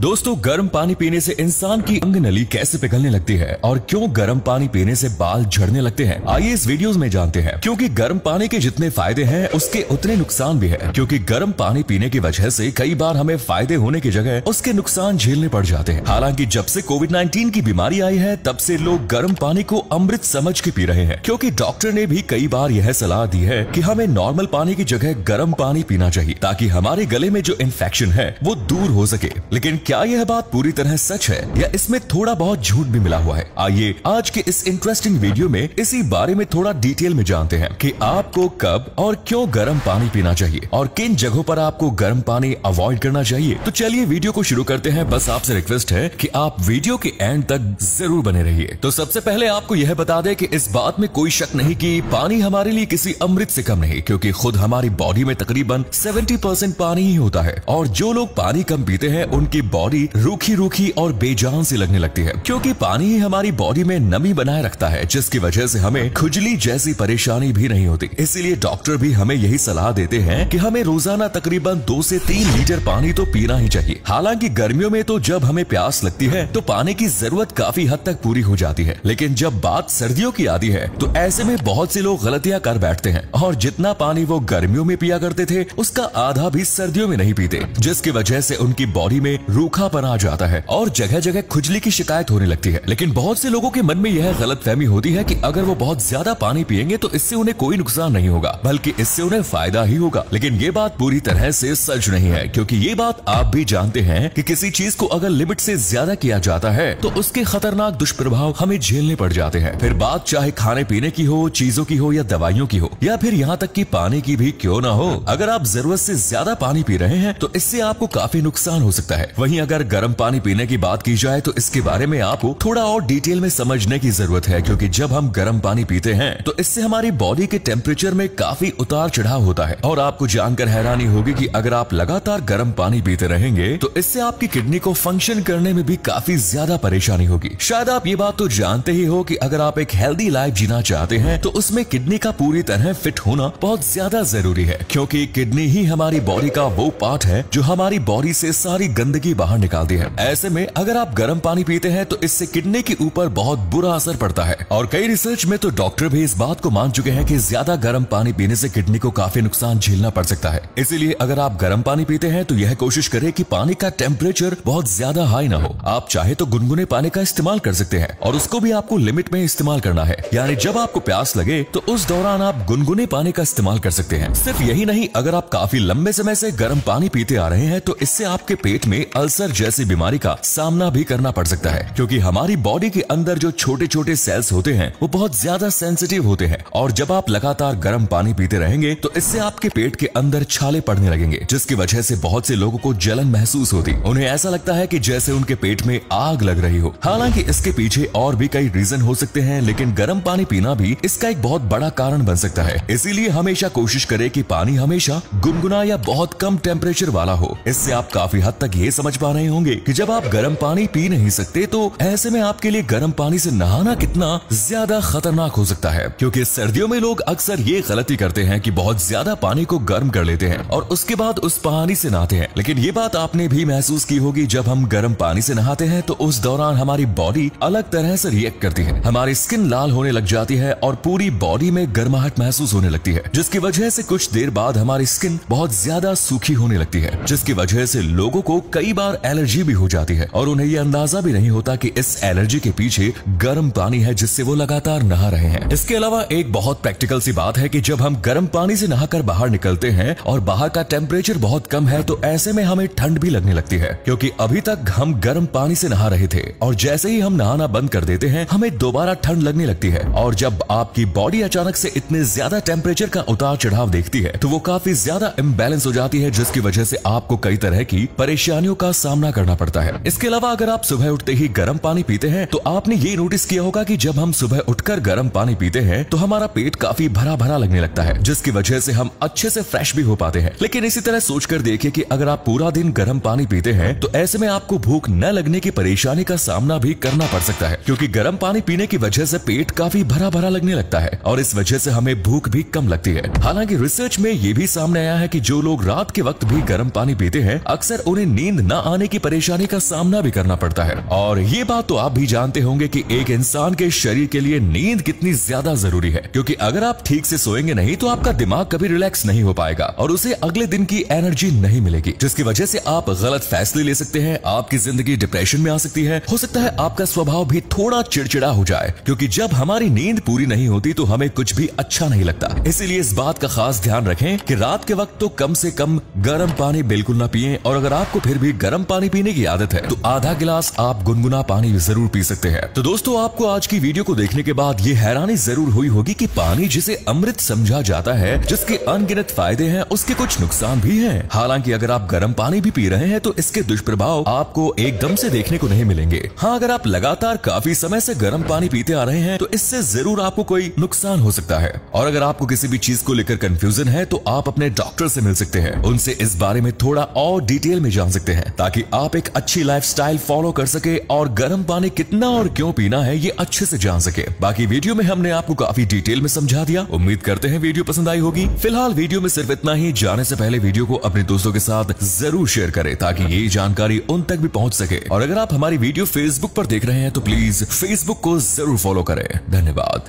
दोस्तों, गर्म पानी पीने से इंसान की अंग नली कैसे पिघलने लगती है और क्यों गर्म पानी पीने से बाल झड़ने लगते हैं? आइए इस वीडियोस में जानते हैं। क्योंकि गर्म पानी के जितने फ़ायदे हैं, उसके उतने नुकसान भी है। क्योंकि गर्म पानी पीने की वजह से कई बार हमें फ़ायदे होने की जगह उसके नुकसान झेलने पड़ जाते हैं। हालाँकि जब से कोविड नाइन्टीन की बीमारी आई है, तब से लोग गर्म पानी को अमृत समझ के पी रहे हैं। क्योंकि डॉक्टर ने भी कई बार यह सलाह दी है की हमें नॉर्मल पानी की जगह गर्म पानी पीना चाहिए, ताकि हमारे गले में जो इन्फेक्शन है, वो दूर हो सके। लेकिन क्या यह बात पूरी तरह सच है या इसमें थोड़ा बहुत झूठ भी मिला हुआ है? आइए, आज के इस इंटरेस्टिंग वीडियो में इसी बारे में थोड़ा डिटेल में जानते हैं कि आपको कब और क्यों गर्म पानी पीना चाहिए और किन जगहों पर आपको गर्म पानी अवॉइड करना चाहिए। तो चलिए वीडियो को शुरू करते हैं। बस आपसे रिक्वेस्ट है की आप वीडियो के एंड तक ज़रूर बने रहिए। तो सबसे पहले आपको यह बता दें कि इस बात में कोई शक नहीं कि पानी हमारे लिए किसी अमृत से कम नहीं, क्योंकि खुद हमारी बॉडी में तकरीबन 70 परसेंट पानी ही होता है। और जो लोग पानी कम पीते हैं, उनकी बॉडी रूखी रूखी और बेजान सी लगने लगती है। क्योंकि पानी ही हमारी बॉडी में नमी बनाए रखता है, जिसकी वजह से हमें खुजली जैसी परेशानी भी नहीं होती। इसीलिए डॉक्टर भी हमें यही सलाह देते हैं कि हमें रोज़ाना तकरीबन दो से तीन लीटर पानी तो पीना ही चाहिए। हालाँकि गर्मियों में तो जब हमें प्यास लगती है तो पानी की ज़रूरत काफ़ी हद तक पूरी हो जाती है। लेकिन जब बात सर्दियों की आती है तो ऐसे में बहुत से लोग गलतियाँ कर बैठते हैं। और जितना पानी वो गर्मियों में पिया करते थे, उसका आधा भी सर्दियों में नहीं पीते, जिसकी वजह से उनकी बॉडी में रूखापन आ जाता है और जगह जगह खुजली की शिकायत होने लगती है। लेकिन बहुत से लोगों के मन में यह गलत फहमी होती है कि अगर वो बहुत ज़्यादा पानी पियेंगे तो इससे उन्हें कोई नुकसान नहीं होगा, बल्कि इससे उन्हें फ़ायदा ही होगा। लेकिन ये बात पूरी तरह से सच नहीं है, क्योंकि ये बात आप भी जानते हैं कि किसी चीज़ को अगर लिमिट से ज़्यादा किया जाता है तो उसके खतरनाक दुष्प्रभाव हमें झेलने पड़ जाते हैं। फिर बात चाहे खाने पीने की हो, चीज़ों की हो या दवाइयों की हो, या फिर यहाँ तक की पानी की भी क्यों ना हो, अगर आप ज़रूरत से ज़्यादा पानी पी रहे हैं तो इससे आपको काफ़ी नुकसान हो सकता है। वहीं अगर गर्म पानी पीने की बात की जाए तो इसके बारे में आपको थोड़ा और डिटेल में समझने की ज़रूरत है, क्योंकि जब हम गर्म पानी पीते हैं तो इससे हमारी बॉडी के टेम्परेचर में काफ़ी उतार चढ़ाव होता है। और आपको जानकर हैरानी होगी कि अगर आप लगातार गर्म पानी पीते रहेंगे तो इससे आपकी किडनी को फ़ंक्शन करने में भी काफ़ी ज़्यादा परेशानी होगी। शायद आप ये बात तो जानते ही हो कि अगर आप एक हेल्दी लाइफ जीना चाहते हैं तो उसमें किडनी का पूरी तरह फिट होना बहुत ज़्यादा ज़रूरी है, क्योंकि किडनी ही हमारी बॉडी का वो पार्ट है, जो हमारी बॉडी से सारी गंदगी बाहर निकालती है। ऐसे में अगर आप गर्म पानी पीते हैं तो इससे किडनी के ऊपर बहुत बुरा असर पड़ता है। और कई रिसर्च में तो डॉक्टर भी इस बात को मान चुके हैं कि ज़्यादा गर्म पानी पीने से किडनी को काफ़ी नुकसान झेलना पड़ सकता है। इसीलिए अगर आप गर्म पानी पीते हैं तो यह कोशिश करें कि पानी का टेम्परेचर बहुत ज़्यादा हाई ना हो। आप चाहे तो गुनगुने पानी का इस्तेमाल कर सकते हैं, और उसको भी आपको लिमिट में इस्तेमाल करना है। यानी जब आपको प्यास लगे तो उस दौरान आप गुनगुने पानी का इस्तेमाल कर सकते हैं। सिर्फ़ यही नहीं, अगर आप काफ़ी लंबे समय से गर्म पानी पीते आ रहे हैं तो इससे आपके पेट में अल्सर जैसी बीमारी का सामना भी करना पड़ सकता है, क्योंकि हमारी बॉडी के अंदर जो छोटे छोटे सेल्स होते हैं, वो बहुत ज़्यादा सेंसिटिव होते हैं। और जब आप लगातार गर्म पानी पीते रहेंगे तो इससे आपके पेट के अंदर छाले पड़ने लगेंगे, जिसकी वजह से बहुत से लोगों को जलन महसूस होती। उन्हें ऐसा लगता है कि जैसे उनके पेट में आग लग रही हो। हालाँकि इसके पीछे और भी कई रीजन हो सकते हैं, लेकिन गर्म पानी पीना भी इसका एक बहुत बड़ा कारण बन सकता है। इसीलिए हमेशा कोशिश करें कि पानी हमेशा गुनगुना या बहुत कम टेम्परेचर वाला हो। इससे आप काफ़ी हद तक ये समझ पा रहे होंगे कि जब आप गर्म पानी पी नहीं सकते तो ऐसे में आपके लिए गर्म पानी से नहाना कितना ज़्यादा खतरनाक हो सकता है। क्योंकि सर्दियों में लोग अक्सर ये गलती करते हैं कि बहुत ज़्यादा पानी को गर्म कर लेते हैं और उसके बाद उस पानी से नहाते हैं। लेकिन ये बात आपने भी महसूस की होगी, जब हम गर्म पानी से नहाते हैं तो उस दौरान हमारी बॉडी अलग तरह से रिएक्ट करती है। हमारी स्किन लाल होने लग जाती है और पूरी बॉडी में गर्माहट महसूस होने लगती है, जिसकी वजह से कुछ देर बाद हमारी स्किन बहुत ज़्यादा सूखी होने लगती है, जिसकी वजह से लोगों को कई बार एलर्जी भी हो जाती है और उन्हें यह अंदाज़ा भी नहीं होता कि इस एलर्जी के पीछे गर्म पानी है जिससे वो लगातार नहा रहे हैं। इसके अलावा एक बहुत प्रैक्टिकल सी बात है कि जब हम गर्म पानी से नहाकर बाहर निकलते हैं और बाहर का टेम्परेचर बहुत कम है तो ऐसे में हमें ठंड भी लगने लगती है, क्योंकि अभी तक हम गर्म पानी से नहा रहे थे और जैसे ही हम नहाना बंद कर देते हैं, हमें दोबारा ठंड लगने लगती है। और जब आपकी बॉडी अचानक से इतने ज़्यादा टेम्परेचर का उतार चढ़ाव देखती है तो वो काफ़ी ज़्यादा इम्बेलेंस हो जाती है, जिसकी वजह से आपको कई तरह की परेशानियों का सामना करना पड़ता है। इसके अलावा अगर आप सुबह उठते ही गर्म पानी पीते हैं तो आपने ये नोटिस किया होगा कि जब हम सुबह उठकर गर्म पानी पीते हैं तो हमारा पेट काफ़ी भरा भरा लगने लगता है, जिसकी वजह से हम अच्छे से फ्रेश भी हो पाते हैं। लेकिन इसी तरह सोचकर देखिए कि अगर आप पूरा दिन गर्म पानी पीते हैं तो ऐसे में आपको भूख न लगने की परेशानी का सामना भी करना पड़ सकता है, क्योंकि गर्म पानी पीने की वजह से पेट काफ़ी भरा भरा लगने लगता है, और इस वजह से हमें भूख भी कम लगती है। हालाँकि रिसर्च में ये भी सामने आया है कि जो लोग रात के वक्त भी गर्म पानी पीते हैं, अक्सर उन्हें नींद न आने की परेशानी का सामना भी करना पड़ता है। और ये बात तो आप भी जानते होंगे कि एक इंसान के शरीर के लिए नींद कितनी ज़्यादा ज़रूरी है। क्योंकि अगर आप ठीक से सोएँगे नहीं तो आपका दिमाग कभी रिलैक्स नहीं हो पाएगा और उसे अगले दिन की एनर्जी नहीं मिलेगी। जिसकी वजह से आप गलत फैसले ले सकते हैं, आपकी ज़िंदगी डिप्रेशन में आ सकती है। हो सकता है आपका स्वभाव भी थोड़ा चिड़चिड़ा हो जाए, क्योंकि जब हमारी नींद पूरी नहीं होती तो हमें कुछ भी अच्छा नहीं लगता। इसीलिए इस बात का खास ध्यान रखें कि रात के वक्त तो कम से कम गर्म पानी बिल्कुल ना पिए, और अगर आपको फिर भी गर्म पानी पीने की आदत है तो आधा गिलास आप गुनगुना पानी ज़रूर पी सकते हैं। तो दोस्तों, आपको आज की वीडियो को देखने के बाद ये हैरानी ज़रूर हुई होगी कि पानी जिसे अमृत समझा जाता है, जिसके अनगिनत फ़ायदे हैं, उसके कुछ नुकसान भी हैं। हालाँकि अगर आप गर्म पानी भी पी रहे हैं तो इसके दुष्प्रभाव आपको एकदम से देखने को नहीं मिलेंगे। हाँ अगर आप लगातार काफ़ी समय से गर्म पानी पीते आ रहे हैं तो इससे ज़रूर आपको कोई नुकसान हो सकता है। और अगर आपको किसी भी चीज़ को लेकर कंफ्यूजन है तो आप अपने डॉक्टर से मिल सकते हैं। उनसे इस बारे में थोड़ा और डिटेल में जान सकते हैं ताकि आप एक अच्छी लाइफस्टाइल फॉलो कर सके और गर्म पानी कितना और क्यों पीना है ये अच्छे से जान सके। बाकी वीडियो में हमने आपको काफ़ी डिटेल में समझा दिया। उम्मीद करते हैं वीडियो पसंद आई होगी। फ़िलहाल वीडियो में सिर्फ़ इतना ही। जाने से पहले वीडियो को अपने दोस्तों के साथ ज़रूर शेयर करें ताकि ये जानकारी उन तक भी पहुँच सके। और अगर आप हमारी वीडियो फेसबुक पर देख रहे हैं तो प्लीज़ फेसबुक को ज़रूर फॉलो करें। धन्यवाद।